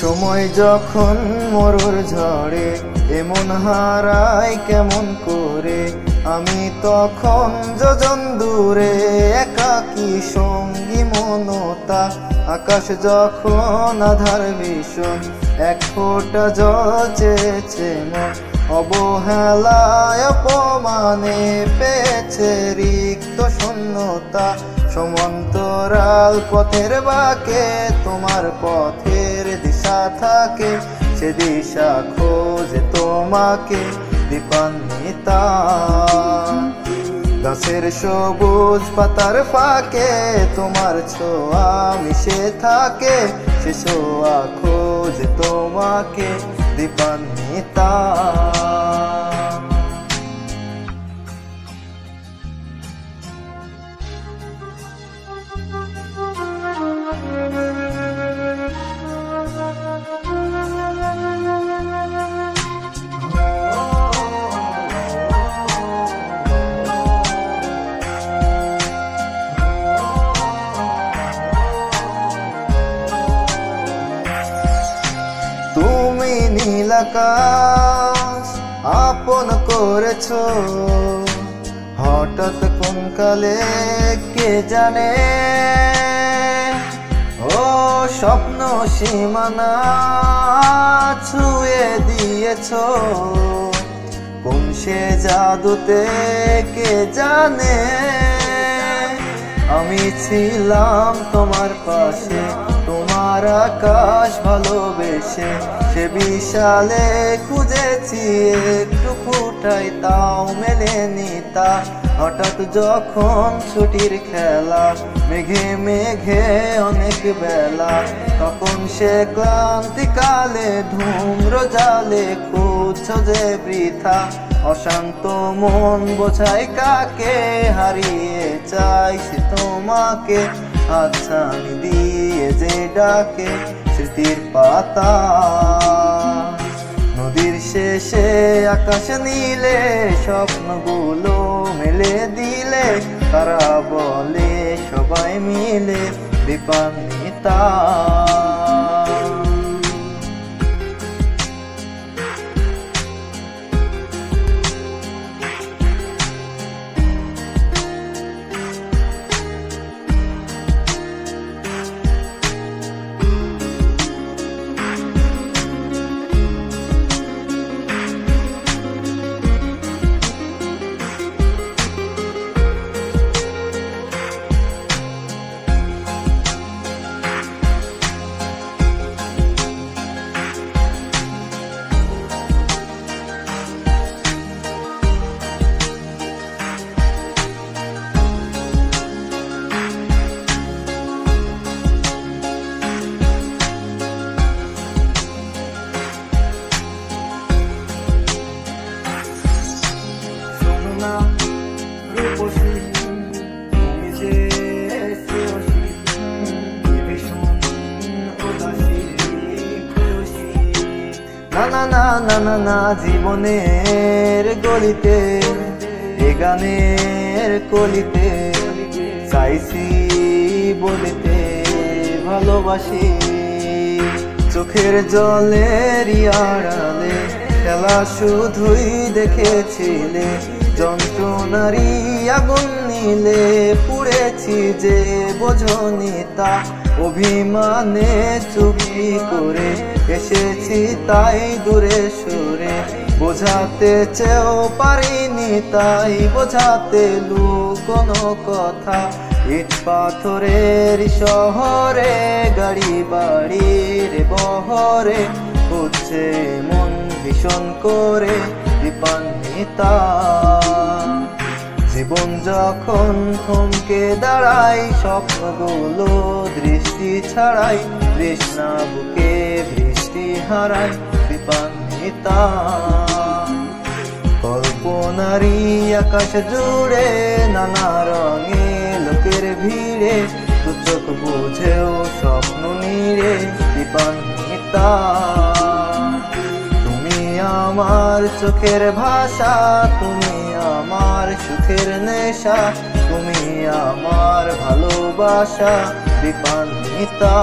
সময় যখন মরুর ঝড়ে, এমন হারাই কেমন করে? আমি তখন যোজন দূরে একাকি সঙ্গী মনতা? আকাশ যখন আধার ভীষণ, এক ফোঁটা জল চেয়েছে মন। অবহেলায় অপমানে পেয়েছে রিক্ত শূন্যতা। সমান্তরাল পথের বাকে তোমার পথের দিশা থাকে, সে দিশা খোঁজে তোমাকে, দীপান্বিতা। গাছের সবুজ পাতার ফাঁকে তোমার ছোঁয়া মিশে থাকে, সে ছোঁয়া খোঁজে তোমাকে, দীপান্বিতা। নীলাকাশ আপন করেছ। হঠাৎ কোন কালে কে জানে? ও স্বপ্ন সীমানা ছুঁয়ে দিয়েছ। কোন সে জাদুতে কে জানে? আমি ছিলাম তোমার পাশে। তোমার আকাশ ভালোবেসে সে বিশালে খুঁজেছি, একটু ফুটাই তাও মেলেনি তা। হঠাৎ যখন ছুটির খেলা, মেঘে মেঘে অনেক বেলা, তখন সে ক্লান্তিকালে ধূম্র জালে খুঁজছ যে বৃথা। অশান্ত মন বোঝাই কাকে হারিয়ে চাইছি তোমাকে। আচ্ছা দিয়ে যে ডাকে স্মৃতির পাতা। নদীর শেষে আকাশ নীলে, স্বপ্নগুলো মেলে দিলে। তারা বলে, সবাই মিলে দীপান্বিতা। না না না না না না, জীবনের গলিতে, এ গানের কলিতে চাইছি বলিতে, ভালোবাসি চোখের জলের আড়ালে, খেলা শুধুই দেখেছিলে যন্ত্রণারি আগুন নিলে পুড়েছি যে বোঝনি তা। অভিমানে চুপি করে এসেছি তাই দূরে সরে। বোঝাতে চেয়েও পারিনি, তাই বোঝাতে লু কোনো কথা। ইট পাথরের শহরে, গাড়ি বাড়ির বহরে, হচ্ছে মন ভীষণ করে দীপান্বিতা জীবন যখন থমকে দাঁড়াই স্বপ্নগুলো দৃষ্টি ছাড়াই তৃষ্ণা বুকে দৃষ্টি হারাই দীপান্বিতা কল্পনারি আকাশ জুড়ে নানা রঙে লোকের ভিড়ে দু চোখ বুঝেও স্বপ্ন নিরে দীপান্বিতা তুমি আমার চোখের ভাষা তুমি আমার সুখের নেশা তুমি আমার ভালোবাসা বিপান্বিতা।